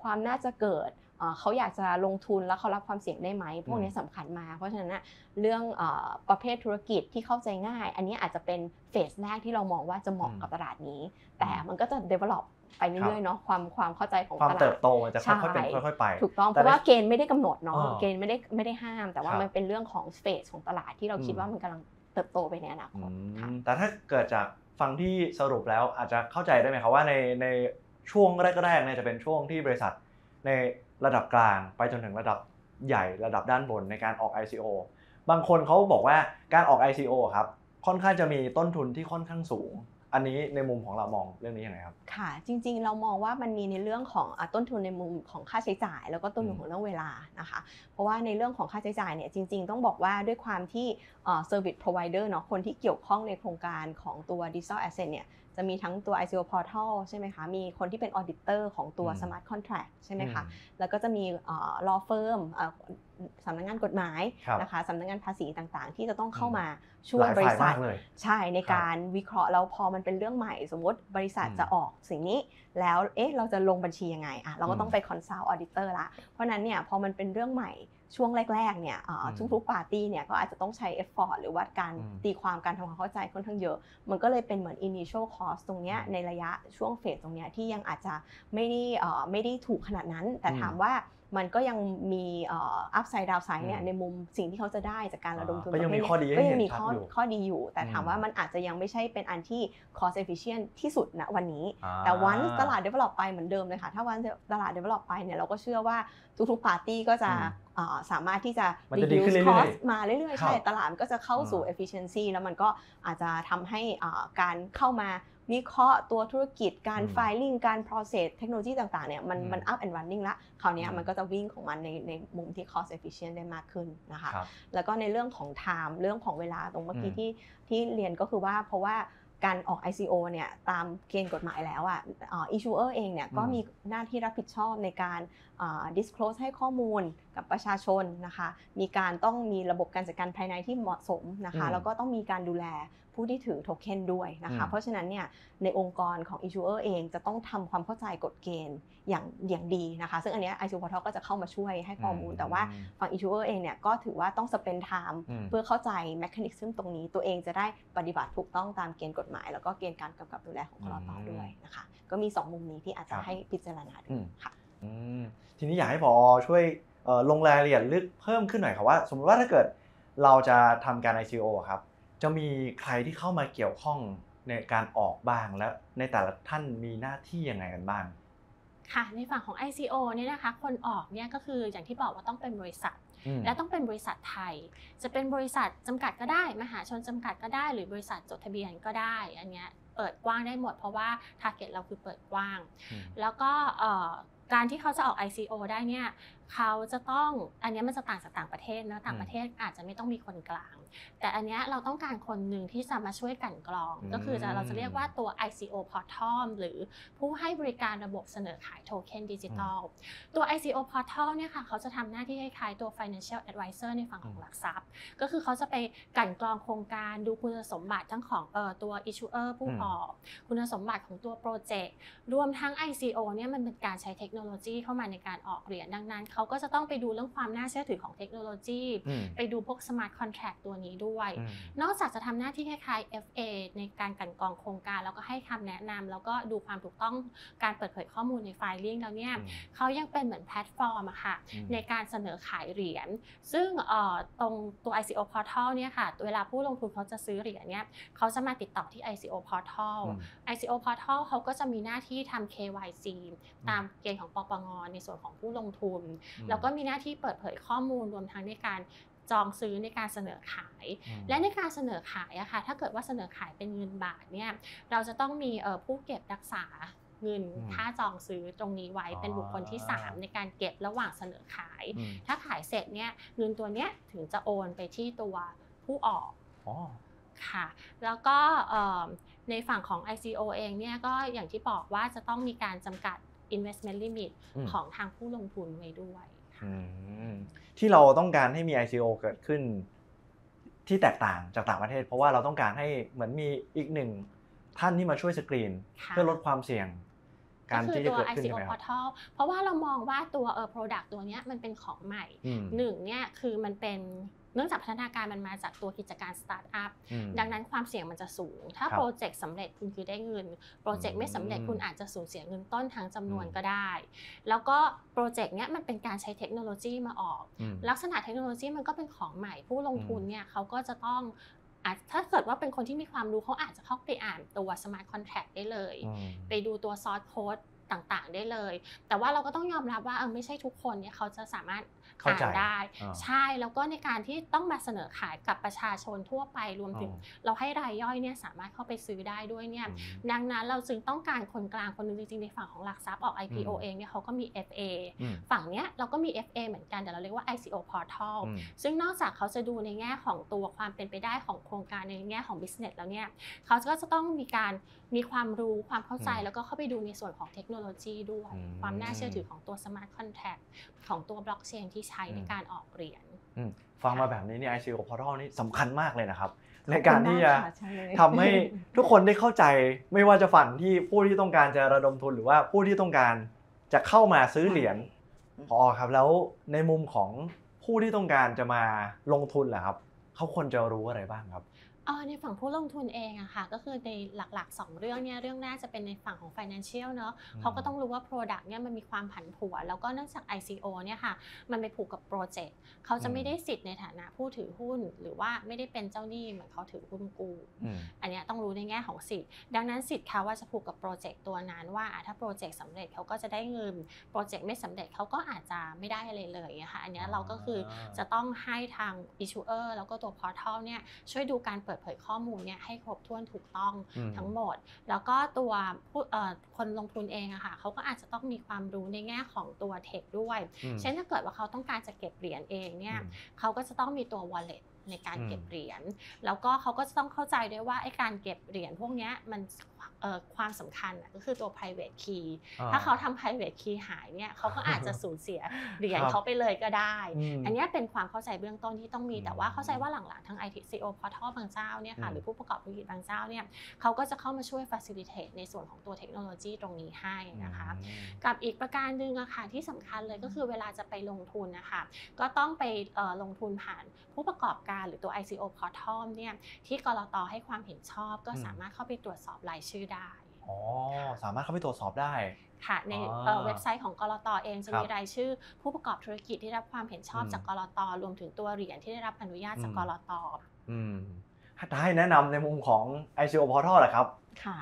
ความน่าจะเกิดอ่า เขาอยากจะลงทุนแล้วเขารับความเสี่ยงได้ไหมพวกนี้สำคัญมากเพราะฉะนั้นนะเรื่องเออประเภทธุรกิจที่เข้าใจง่าย อันนี้อาจจะเป็นเฟสแรกที่เรามองว่าจะเหมาะอืมกับตลาดนี้ แต่มันก็จะ develop ไปเรื่อยๆเนาะความความเข้าใจของความตลาเติดบโตมันจะค่อยๆเป็นใช่ค่อยๆไป ถูกต้องเพแต่ราะว่าในเกณฑ์ไม่ได้กำหนดเนาะอ่าเกณฑ์ไม่ได้ไม่ได้ห้าม แต่ว่าครับมันเป็นเรื่องของเฟสของตลาดที่เราคิดอืมว่ามันกำลังเติบโตไปในอนาคอืตค่ะมแต่ถ้าเกิดจากฟังที่สรุปแล้วอาจจะเข้าใจได้ไหมครับว่าในในช่วงแรกๆเนี่ยจะเป็นช่วงที่บริษัทใน ระดับกลาง ไปจนถึงระดับใหญ่ระดับด้านบนในการออก ICO บางคนเขาบอกว่าการออก ICO ครับค่อนข้างจะมีต้นทุนที่ค่อนข้างสูง อันนี้ในมุมของเรามองเรื่องนี้ยังไงครับ ค่ะ จริงๆ เรามองว่ามันมีในเรื่องของอต้นทุนในมุมของค่าใช้จ่าย แล้วก็ต้นทุนของเรื่องเวลานะคะ เพราะว่าในเรื่องของค่าใช้จ่ายเนี่ยจริง ๆ ต้องบอกว่าด้วยความที่เอ่อ service provider เนาะคนที่เกี่ยวข้องในโครงการของตัว digital asset เนี่ย จะมีทั้งตัว ICO portal ใช่ไหมคะ มีคนที่เป็น auditor ของตัวอืม smart contract ใช่ไหมคะอืแล้วก็จะมีเอ่อ law firm เอ่อสำนักงานกฎหมายครับนะคะสำนักงานภาษีต่างๆ ที่จะต้องเข้าอืมมาช่วยหลายบฝ่าริยษัมาทกเลยใช่ในครับการวิเคราะห์แล้วพอมันเป็นเรื่องใหม่สมมติบริษัทอืมจะออกสิ่งนี้ แล้วเอ๊ะเราจะลงบัญชียังไงอะเราก็ต้องอืมไป consult auditor ละเพราะฉะนั้นเนี่ยพอมันเป็นเรื่องใหม่ ช่วงแรกๆเนี่ยเอ่ออมทุกๆปาร์ตี้เนี่ยก็อาจจะต้องใช้ effort หรือว่าการอืมตีความการทำความเข้าใจค่อนข้างเยอะ มันก็เลยเป็นเหมือน initial cost ตรงเนี้ยอืมในระยะช่วง phase ตรงเนี้ยที่ยังอาจจะไม่ได้เอ่อไม่ได้ถูกขนาดนั้น แต่อืมถามว่ามันก็ยังมีเอ่อ upside downside เนี่ยอืมในมุมสิ่งที่เขาจะได้จากการระดมทุนก็ยังมีประเภทข้อดีให้ก็ยัเห็นมีชัดข้ออยู่ข้อดีอยู่ แต่ถามอืมว่ามันอาจจะยังไม่ใช่เป็นอันที่ cost efficient ที่สุดณวันนี้อ่าแต่วันตลาด develop ไปเหมือนเดิมเลยค่ะ ถ้าวันตลาด develop ไปเนี่ยเราก็เชื่อว่าทุกๆ party ก็จะอืมเอ่อสามารถที่จะมันจะดีขึ้น reduce เรื่อยๆ cost มาเรื่อยๆครับใช่ ตลาดมันก็จะเข้าสู่อ่า efficiency แล้วมันก็อาจจะทำให้อ่าการเข้ามาวิเคราะห์ตัวธุรกิจการอืม filing การ process เทคโนโลยีต่างๆเนี่ยมันอืมมัน up and running ละคราวเนี้ยอืมมันก็จะวิ่งของมันในในมุมที่ cost efficient ได้มากขึ้นนะคะครับแล้วก็ในเรื่องของ time เรื่องของเวลาตรงเมื่อกี้อืมที่ที่เรียนก็คือว่าเพราะว่าการออก ICO เนี่ยตามเกณฑ์กฎหมายแล้วอะเอ่อ issuer เองเนี่ยก็อืมมีหน้าที่รับผิดชอบในการอ่า disclose ให้ข้อมูลกับประชาชนนะคะ มีการต้องมีระบบการจัดการภายในที่เหมาะสมนะคะอืมแล้วก็ต้องมีการดูแลผู้ที่ถือโทเค็นด้วยนะคะอืมเพราะฉะนั้นเนี่ยในองค์กรของ issuer เองจะต้องทำความเข้าใจกฎเกณฑ์อย่างอย่างดีนะคะ ซึ่งอันเนี้ย ICO Portal ก็จะเข้ามาช่วยให้ข้อมูล แต่ว่าฝั่ง issuer เองเนี่ยก็ถือว่าต้อง spend time อืมเพื่อเข้าใจ mechanism ตรงนี้ ตัวเองจะได้ปฏิบัติถูกต้องตามเกณฑ์กฎหมาย แล้วก็เกณฑ์การกำกับดูแลของกรตอืมด้วยนะคะ ก็มี 2 มุมนี้ที่อาจจะครับให้พิจารณาดูอืมค่ะอืม ทีนี้อยากให้พอช่วยเอ่อลงรายละเอียดลึกเพิ่มขึ้นหน่อยครับว่า สมมติว่าถ้าเกิดเราจะทำการ ICO อะครับ จะมีใครที่เข้ามาเกี่ยวข้องในการออกบ้างและในแต่ละท่านมีหน้าที่ยังไงกันบ้างค่ะในฝั่งของ ICO เนี่ยนะคะคนออกเนี่ยก็คืออย่างที่บอกว่าต้องเป็นบริษัทอืมและต้องเป็นบริษัทไทย จะเป็นบริษัทจำกัดก็ได้ มหาชนจำกัดก็ได้ หรือบริษัทจดทะเบียนก็ได้ อันเนี้ยเปิดกว้างได้หมดเพราะว่า t a r g e t เราคือเปิดกว้างอืมแล้วก็เอ่อ การที่เขาจะออก ICO ได้เนี่ยเขาจะต้องอันเนี้ยมันจะต่างจากต่างประเทศนะต่างประเทศอาจจะไม่ต้องมีคนกลาง แต่อันเนี้ยเราต้องการคนหนึ่งที่จะมาช่วยกลันกรองอืมก็คือจะเราจะเรียกว่าตัว ICO Portal หรือผู้ให้บริการระบบเสนอขายโทเค็นดิจิทัลตัว ICO Portal เนี่ยค่ะเขาจะทำหน้าที่คล้ายๆตัว Financial Advisor ในฝั่งของหลักทรัพย์ ก็คือเขาจะไปกลั่นกรองโครงการดูคุณสมบัติทั้งของเอ่อตัว Issuer ผู้อืมออกคุณสมบัติของตัวโปรเจกต์รวมทั้ง ICO เนี่ยมันเป็นการใช้เทคโนโลยีเข้ามาในการออกเหรียญดังนั้นเขาก็จะต้องไปดูเรื่องความน่าเชื่อถือของเทคโนโลยีอืมไปดูพวก Smart Contract ตัวนี้ด้วยอืมนอกจากจะทำหน้าที่คล้ายๆ FA ในการกลันกรองโครงการ แล้วก็ให้คำแนะนำแล้วก็ดูความถูกต้องการเปิดเผยข้อมูลในไฟลิ่งแล้วเนี่ยอืมเขายังเป็นเหมือนแพลตฟอร์มอะค่ะอืมในการเสนอขายเหรียญซึ่งเอ่อตรงตัว ICO Portal เนี่ยค่ะเวลาผู้ลงทุนเขาจะซื้อเหรียญเนี่ยเขาจะมาติดต่อที่ ICO Portal อืม ICO Portal เขาก็จะมีหน้าที่ทำ KYC ตามเกณฑ์ของปปงในส่วนของผู้ลงทุนอืมแล้วก็มีหน้าที่เปิดเผยข้อมูลรวมทั้งในการ จองซื้อในการเสนอขายอืมและในการเสนอขายอะค่ะถ้าเกิดว่าเสนอขายเป็นเงินบาทเนี่ยเราจะต้องมีเอ่อผู้เก็บรักษาเงินอืมค่าจองซื้อตรงนี้ไว้อ๋อเป็นบุคคลที่ 3 ในการเก็บระหว่างเสนอขายอืมถ้าขายเสร็จเนี่ยเงินตัวเนี้ยถึงจะโอนไปที่ตัวผู้ออกอ๋อค่ะแล้วก็เอ่อในฝั่งของ ICO เองเนี่ยก็อย่างที่บอกว่าจะต้องมีการจำกัด investment limit อืมของทางผู้ลงทุนไว้ด้วยค่ะอืม ที่เราต้องการให้มี ICO เกิดขึ้น ที่แตกต่างจากต่างประเทศ เพราะว่าเราต้องการให้เหมือนมีอีกหนึ่งท่านที่มาช่วยสกรีนค่ะเพื่อลดความเสี่ยงการก็คืที่อจะตัวเกิดขึ้น ICO ใช่ไหมครับ Portal เพราะว่าเรามองว่าตัวเออ product ตัวเนี้ยมันเป็นของใหม่อืมหนึ่งเนี่ยคือมันเป็น เนื่องจากพัฒนาการมันมาจากตัวกิจการสตาร์ทอัพอืมดังนั้นความเสี่ยงมันจะสูง ถ้าครับโปรเจกต์สำเร็จคุณคือได้เงิน โปรเจกต์ไม่สำเร็จอืมคุณอาจจะสูญเสียเงินต้นทั้งจำนวนอืมก็ได้ แล้วก็โปรเจกต์เนี้ยมันเป็นการใช้เทคโนโลยีมาออกอืมลักษณะเทคโนโลยีมันก็เป็นของใหม่ผู้ลงทุนอืมเนี่ยเขาก็จะต้องอาจถ้าเกิดว่าเป็นคนที่มีความรู้เขาอาจจะเข้าไปอ่านตัว smart contract ได้เลยอืมไปดูตัวซอสโค้ด ต่างๆ ได้เลย แต่ว่าเราก็ต้องยอมรับว่าเออไม่ใช่ทุกคนเนี่ยเขาจะสามารถเข้าอ่าใจนได้อ่าใช่แล้วก็ในการที่ต้องมาเสนอขายกับประชาชนทั่วไปรวมถึงอ๋อเราให้รายย่อยเนี่ยสามารถเข้าไปซื้อได้ด้วยเนี่ยอืมดังนั้นเราจึงต้องการคนกลางคนหนึงจริงๆในฝั่งของหลักทรัพย์ออก IPO อืมเองเนี่ยเขาก็มี FA อืมฝั่งเนี้ยเราก็มี FA เหมือนกันแต่เราเรียกว่า ICO Portal อืมซึ่งนอกจากเขาจะดูในแง่ของตัวความเป็นไปได้ของโครงการในแง่ของ business แล้วเนี่ยเขาก็จะต้องมีการ มีความรู้ความเข้าใจอืมแล้วก็เข้าไปดูในส่วนของเทคโนโลยีด้วยอืมความน่าเชื่อถือของตัว smart contract ของตัวบล็อกเชนที่ใช้ในอืมการออกเหรียญอืมฟังมาแบบนี้เนี่ย ICO Portal นี่สำคัญมากเลยนะครับ ในการที่จะขอบคุณมากค่ะใช่ทำให้ทุกคนได้เข้าใจไม่ว่าจะฝั่งที่ผู้ที่ต้องการจะระดมทุนหรือว่าผู้ที่ต้องการจะเข้ามาซื้อเหรียญพอครับแล้วในมุมของผู้ที่ต้องการจะมาลงทุนแหละครับเขาควรจะรู้อะไรบ้างครับเออ ในฝั่งผู้ลงทุนเองอะค่ะก็คือในหลักๆ 2 เรื่องเนี่ยเรื่องแรกจะเป็นในฝั่งของ financial เนอะอืมเขาก็ต้องรู้ว่า product เนี่ยมันมีความผันผวนแล้วก็เนื่องจาก ICO เนี่ยค่ะมันไปผูกกับโปรเจกต์เขาจะไม่ได้สิทธิ์ในฐานะผู้ถือหุ้น หรือว่าไม่ได้เป็นเจ้าหนี้เหมือนเขาถือหุ้นกู้อืมอันเนี้ยต้องรู้ในแง่ของสิทธิ์ดังนั้นสิทธิ์เขาว่าจะผูกกับโปรเจกต์ตัวนั้นว่าอะถ้าโปรเจกต์สำเร็จเขาก็จะได้เงินโปรเจกต์ไม่สำเร็จเขาก็อาจจะไม่ได้อะไรเลยนะคะอันเนี้ยเราก็คือจะต้องให้ทาง issuer แล้วก็ตัว portal เนี่ยช่วยดูการเปิดปิดเผยข้อมูลเนี่ยให้ครบถ้วนถูกต้องอืมทั้งหมด แล้วก็ตัวผู้เอ่อคนลงทุนเองอะค่ะเขาก็อาจจะต้องมีความรู้ในแง่ของตัวเทคด้วยอืมเช่นถ้าเกิดว่าเขาต้องการจะเก็บเหรียญเองเนี่ยอืมเขาก็จะต้องมีตัว wallet ในการอืมเก็บเหรียญ แล้วก็เขาก็จะต้องเข้าใจด้วยว่าไอ้การเก็บเหรียญพวกเนี้ยมันเอ่อ ความสำคัญอะก็คือตัว private key อ่ถ้าเขาทำ private key หายเนี่ยเขาก็อาจจะสูญเสียเหรียญครับเขาไปเลยก็ได้มอันเนี้ยเป็นความเข้าใจเบื้องต้นที่ต้องมีอืมแต่ว่าเข้าใจว่าหลังๆทั้ง ITCO Portal บางเจ้าเนี่ยค่ะอืมหรือผู้ประกอบธุรกิจบางเจ้าเนี่ยเขาก็จะเข้ามาช่วย facilitate ในส่วนของตัวเทคโนโลยีตรงนี้ให้นะคะอืมกับอีกประการหนึ่งอะค่ะที่สำคัญเลยก็คือเวลาจะไปลงทุนนะคะก็ต้องไปเอ่อลงทุนผ่านผู้ประกอบการหรือตัว ICO Portal เนี่ยที่กรตให้ความเห็นชอบก็อืมสามารถเข้าไปตรวจสอบรายชื่อได้อ๋อสามารถเข้าไปตรวจสอบได้ค่ะในอ๋อเอ่อเว็บไซต์ของกรตเองจะครับมีรายชื่อ ผู้ประกอบธุรกิจที่ได้รับความเห็นชอบอืมจากกรตรวมถึงตัวเหรียญที่ได้รับอนุญาตจากอืมกรตอืมถ้าให้แนะนำในมุมของ ICO Portal แหละครับค่ะ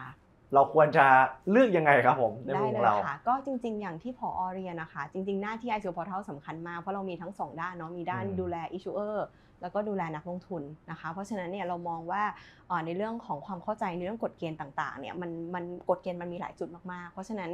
เราควรจะเลือกยังไงครับผมในได้มุมขเลองยเราค่ะก็จริง ๆ อย่างที่ผอเรียนนะคะ จริง ๆ หน้าที่ ICO Portal สำคัญมากเพราะเรามีทั้ง 2 ด้านเนาะมีด้านอืมดูแล issuer แล้วก็ดูแลนักลงทุนนะคะ เพราะฉะนั้นเนี่ยเรามองว่าในเรื่องของความเข้าใจในเรื่องกฎเกณฑ์ต่างๆเนี่ยมันมันกฎเกณฑ์มันมีหลายจุดมากๆ เพราะฉะนั้น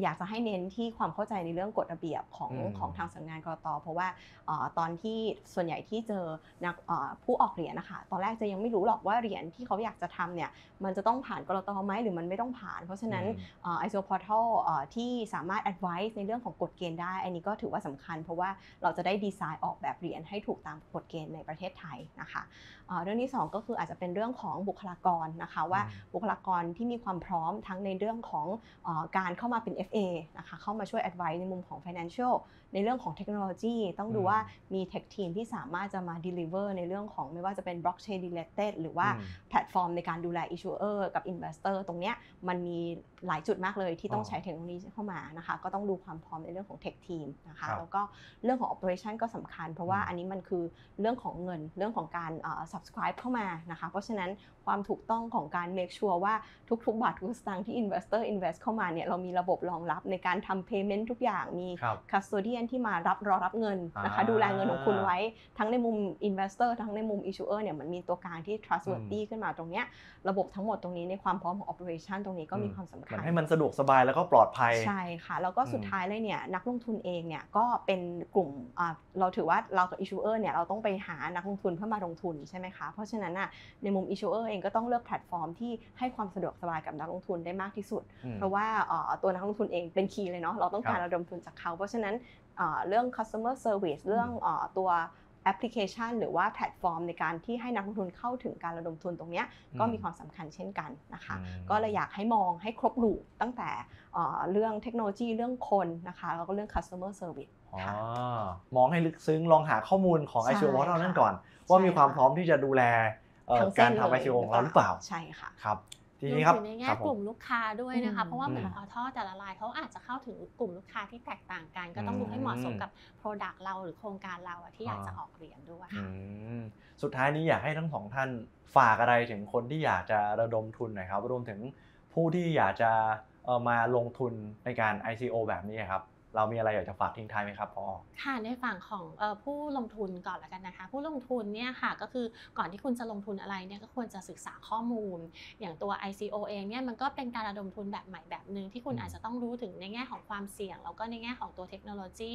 อ่ออยากจะให้เน้นที่ความเข้าใจในเรื่องกฎระเบียบของอืมของทางสำนักงานกรตเพราะว่าเอ่อตอนที่ส่วนใหญ่ที่เจอนักเอ่อผู้ออกเหรียญนะคะตอนแรกจะยังไม่รู้หรอกว่าเหรียญที่เขาอยากจะทำเนี่ยมันจะต้องผ่านกรตไหมหรือมันไม่ต้องผ่าน เพราะฉะนั้นเอ่อ ISO Portal เอ่อที่สามารถ advice ในเรื่องของกฎเกณฑ์ได้ อันนี้ก็ถือว่าสำคัญ เพราะว่าเราจะได้ดีไซน์ออกแบบเหรียญให้ถูกตามกฎเกณฑ์ในประเทศไทยนะคะเอ่อเรื่องที่ 2 ก็คืออาจจะเป็นเรื่องของบุคลากรนะคะว่าอืมบุคลากรที่มีความพร้อมทั้งในเรื่องของเอ่อการเข้ามาเป็น FA นะคะเข้ามาช่วย advice ในมุมของ financial ในเรื่องของเทคโนโลยี ต้องดูอืมว่ามี tech team ที่สามารถจะมา deliver ในเรื่องของไม่ว่าจะเป็น blockchain related หรือว่าอืมแพลตฟอร์มในการดูแล issuer กับ investor ตรงเนี้ยมันมีหลายจุดมากเลยที่ต้องอ๋อใช้เทคโนโลยีเข้ามานะคะก็ต้องดูความพร้อมในเรื่องของ tech team นะคะครับแล้วก็เรื่องของ operation ก็สำคัญ เพราะว่าอืมอันนี้มันคือเรื่องของเงินเรื่องของการเอ่อ subscribe เข้ามานะคะเพราะฉะนั้นความถูกต้องของการ make sure ว่าทุกๆบาททุกสตางค์ที่ investor invest เข้ามาเนี่ยเรามีระบบรองรับในการทำ payment ทุกอย่างมีครับ custodian ที่มารับรอรับเงินนะคะอ่าดูแลเงินของคุณไว้ทั้งในมุม investor ทั้งในมุม issuer เนี่ยมันมีตัวกลางที่ trustworthy ขึ้นมาตรงเนี้ยระบบทั้งหมดตรงนี้ในความพร้อมของ operation ตรงนี้ก็มีอืมความสำเหมืคัอญนให้มันสะดวกสบายแล้วก็ปลอดภัยใช่ค่ะ แล้วก็สุดอืมท้ายเลยเนี่ยนักลงทุนเองเนี่ยก็เป็นกลุ่มอ่าเราถือว่าเรากับ issuer เนี่ยเราต้องไปหานักลงทุนเพื่อมาลงทุนใช่ไหมคะเพราะฉะนั้นน่ะในมุม issuer เองก็ต้องเลือกแพลตฟอร์มที่ให้ความสะดวกสบายกับนักลงทุนได้มากที่สุดอืมเพราะว่าเอ่อตัวนักลงทุนเองเป็นคีย์เลยเนาะเราต้องการครับระดมทุนจากเขา เพราะฉะนั้น เอ่อเรื่อง customer service เรื่องเอ่อตัวแอปพลิเคชัน หรือว่าแพลตฟอร์ม ในการที่ให้นักลงทุนเข้าถึงการระดมทุนตรงเนี้ยก็มีความสำคัญเช่นกันนะคะอืมก็เลยอยากให้มองให้ครบลูปตั้งแต่เอ่อเรื่องเทคโนโลยีเรื่องคนนะคะแล้วก็เรื่อง customer service อ๋อค่ะมองให้ลึกซึ้งลองหาข้อมูลของใช่ ICO Portal ค่ะนั่นก่อน ว่ามีใช่ความค่ะพร้อมที่จะดูแลเอ่อทั้งการเส้นทำเลย ICO ของเราหรือเปล่าใช่ค่ะครับ ทีรวมนี้ครับถึงในแง่ครับผกลุ่มลูกค้าด้วยนะคะอืมเพราะว่าเหมือนอืมพอท่อแต่ละรายเขาอาจจะเข้าถึงกลุ่มลูกค้าที่แตกต่างกัน ก็ต้องดูให้เหมาะสมกับ Product เราหรือโครงการเราอะที่อยากจะออกเหรียญด้วยอืมสุดท้ายนี้อยากให้ทั้งสองท่านฝากอะไรถึงคนที่อยากจะระดมทุนหน่อยครับรวมถึงผู้ที่อยากจะเอ่อมาลงทุนในการ ICO แบบนี้ครับ เรามีอะไรอยากจะฝากทิ้งท้ายไหมครับพอค่ะในฝั่งของเอ่อผู้ลงทุนก่อนละกันนะคะ ผู้ลงทุนเนี่ยค่ะก็คือก่อนที่คุณจะลงทุนอะไรเนี่ยก็ควรจะศึกษาข้อมูล อย่างตัว ICO เองเนี่ยมันก็เป็นการระดมทุนแบบใหม่แบบหนึ่งที่คุณอืมอาจจะต้องรู้ถึงในแง่ของความเสี่ยง แล้วก็ในแง่ของตัวเทคโนโลยี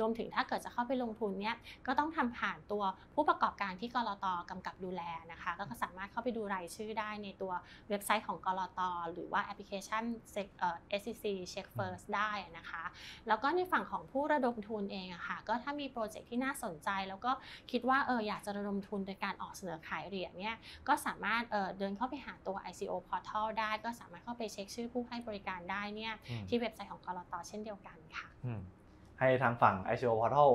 รวมถึงถ้าเกิดจะเข้าไปลงทุนเนี่ยก็ต้องทำผ่านตัวผู้ประกอบการที่กลตกำกับดูแลนะคะก็สามารถเข้าไปดูรายชื่อได้ในตัวเว็บไซต์ของกลตหรือว่าแอปพลิเคชัน Sec- เอ่อ SEC Check First ได้นะคะแล้วก็ในฝั่งของผู้ระดมทุนเองอะค่ะก็ถ้ามีโปรเจกต์ที่น่าสนใจ แล้วก็คิดว่าเอออยากจะระดมทุนโดยการออกเสนอขายเหรียญเนี่ยก็สามารถเออเดินเข้าไปหาตัว ICO Portal ได้ ก็สามารถเข้าไปเช็คชื่อผู้ให้บริการได้เนี่ยอืมที่เว็บไซต์ของกลตเช่นเดียวกันค่ะอืมให้ทางฝั่ง ICO Portal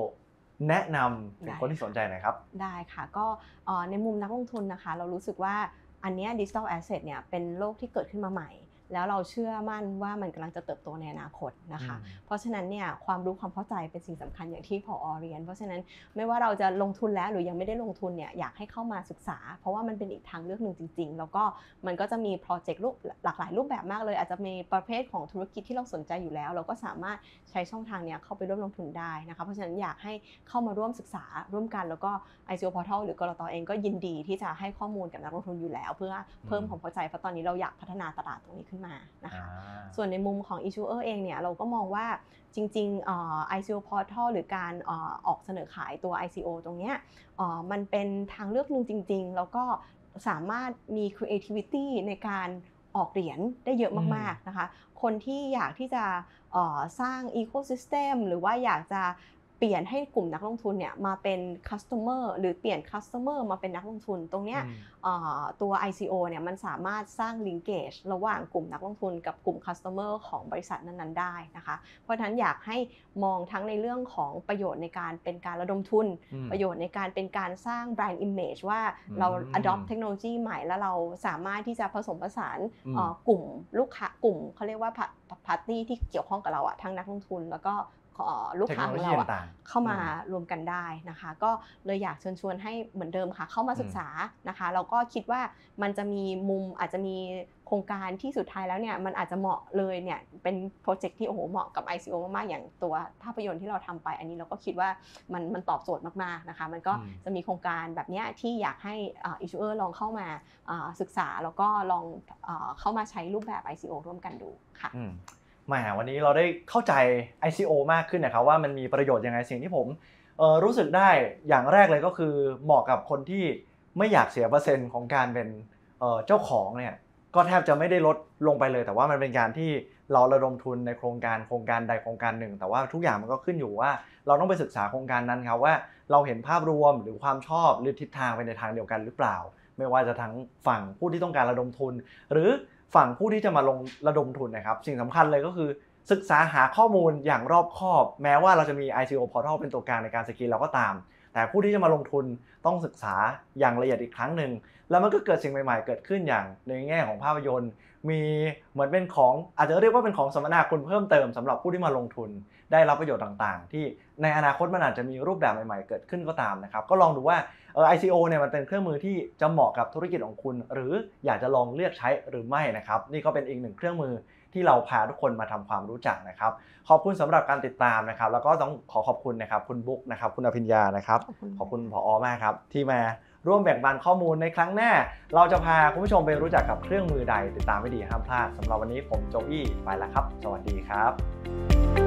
แนะนำถึงได้คนที่สนใจหน่อยครับ ได้ค่ะก็เอ่อในมุมนักลงทุนนะคะ เรารู้สึกว่าอันเนี้ดิจิทัลแอสเซทเนี่ยเป็นโลกที่เกิดขึ้นมาใหม่ แล้วเราเชื่อมั่นว่ามันกำลังจะเติบโตในอนาคตนะคะ เพราะฉะนั้นเนี่ยความรู้ความเข้าใจเป็นสิ่งสำคัญอย่างที่พอเรียน เพราะฉะนั้นไม่ว่าเราจะลงทุนแล้วหรือยังไม่ได้ลงทุนเนี่ยอยากให้เข้ามาศึกษา เพราะว่ามันเป็นอีกทางเลือกหนึ่งจริง ๆ แล้วก็มันก็จะมีโปรเจกต์รูปหลากหลายรูปแบบมากเลย อาจจะมีประเภทของธุรกิจที่เราสนใจอยู่แล้ว เราก็สามารถใช้ช่องทางเนี้ยเข้าไปร่วมลงทุนได้นะคะเพราะฉะนั้นอยากให้เข้ามาร่วมศึกษาร่วมกันแล้วก็ ICO Portal หรือกรตเองก็ยินดีที่จะให้ข้อมูลกับนักลงทุนอยู่แล้ว เพื่อเพิ่มความเข้าใจเพราะตอนนี้เราอยากพัฒนาตลาดตรงนี้ขึ้นมานะคะส่วนในมุมของ issuer เองเนี่ยเราก็มองว่าจริงๆเอ่อ ICO portal หรือการเอ่อออกเสนอขายตัว ICO ตรงเนี้ยเอ่อมันเป็นทางเลือกหนึ่งจริง ๆ แล้วก็สามารถมี creativity ในการออกเหรียญได้เยอะมากๆนะคะ คนที่อยากที่จะเอ่อสร้าง ecosystem หรือว่าอยากจะ เปลี่ยนให้กลุ่มนักลงทุนเนี่ยมาเป็น customer หรือเปลี่ยน customer มาเป็นนักลงทุน ตรงเนี้ยเอ่อตัว ICO เนี่ยมันสามารถสร้าง linkage ระหว่างกลุ่มนักลงทุนกับกลุ่ม customer ของบริษัทนั้นๆ ได้นะคะ เพราะฉะนั้นอยากให้มองทั้งในเรื่องของประโยชน์ในการเป็นการระดมทุนอืมประโยชน์ในการเป็นการสร้าง brand image ว่าเราอืม adopt เทคโนโลยีใหม่แล้วเราสามารถที่จะผสมผสานอืมเอ่อกลุ่มลูกค้ากลุ่มเขาเรียกว่าพาร์ตี้ที่เกี่ยวข้องกับเราอะทั้งนักลงทุนแล้วก็เอ่อ ลูกเทคค้าโนขโลองยีเราอะต่างๆเข้ามารวมกันได้นะคะ ก็เลยอยากเชิญชวนให้เหมือนเดิมค่ะ เข้ามาศึกษานะคะแล้วก็คิดว่ามันจะมีมุมอาจจะมีโครงการที่สุดท้ายแล้วเนี่ยมันอาจจะเหมาะเลยเนี่ยเป็นโปรเจกต์ที่โอ้โหเหมาะกับ ICO มากๆอย่างตัวภาพยนตร์ที่เราทำไป อันนี้เราก็คิดว่ามันมันตอบโจทย์มากๆนะคะ มันก็อืมจะมีโครงการแบบเนี้ยที่อยากให้อ่า issuer ลองเข้ามาอ่าศึกษาแล้วก็ลองอ่าเข้ามาใช้รูปแบบ ICO ร่วมกันดูค่ะอื มแหมวันนี้เราได้เข้าใจ ICO มากขึ้นนะครับว่ามันมีประโยชน์ยังไงสิ่งที่ผมรู้สึกได้อย่างแรกเลยก็คือเหมาะกับคนที่ไม่อยากเสียเปอร์เซ็นต์ของการเป็นเอ่อเจ้าของเนี่ยก็แทบจะไม่ได้ลดลงไปเลย แต่ว่ามันเป็นการที่เราระดมทุนในโครงการโครงการใดโครงการหนึ่ง แต่ว่าทุกอย่างมันก็ขึ้นอยู่ว่า เราต้องไปศึกษาโครงการนั้นครับว่าเราเห็นภาพรวมหรือความชอบหรือทิศทางไปในทางเดียวกันหรือเปล่า ไม่ว่าจะทั้งฝั่งผู้ที่ต้องการระดมทุน หรือ ฝั่งผู้ที่จะมาลงระดมทุนนะครับ สิ่งสำคัญเลยก็คือศึกษาหาข้อมูลอย่างรอบคอบ แม้ว่าเราจะมี ICO Portal เป็นตัวกลางในการสกรีนเราก็ตาม แต่ผู้ที่จะมาลงทุนต้องศึกษาอย่างละเอียดอีกครั้งหนึ่ง แล้วมันก็เกิดสิ่งใหม่ๆ เกิดขึ้นอย่างในแง่ของภาพยนตร์ มีเหมือนเป็นของอาจจะเรียกว่าเป็นของสัมมนาคุณเพิ่มเติมสำหรับผู้ที่มาลงทุนได้รับประโยชน์ต่างๆ ที่ในอนาคตมันอาจจะมีรูปแบบใหม่ๆ เกิดขึ้นก็ตามนะครับ ก็ลองดูว่าเออ ICO เนี่ยมันเป็นเครื่องมือที่จะเหมาะกับธุรกิจของคุณ หรืออยากจะลองเลือกใช้หรือไม่นะครับ นี่ก็เป็นอีกหนึ่งเครื่องมือที่เราพาทุกคนมาทำความรู้จักนะครับ ขอบคุณสำหรับการติดตามนะครับ แล้วก็ต้องขอขอบคุณนะครับคุณบุ๊กนะครับคุณอภิญญานะครับขอบคุณขอบคุณผอมากครับที่มา ร่วมแบ่งปันข้อมูลในครั้งหน้า เราจะพาคุณผู้ชมไปรู้จักกับเครื่องมือใด ติดตามไว้ดีห้ามพลาดสำหรับวันนี้ผมโจอี้ไปแล้วครับ สวัสดีครับ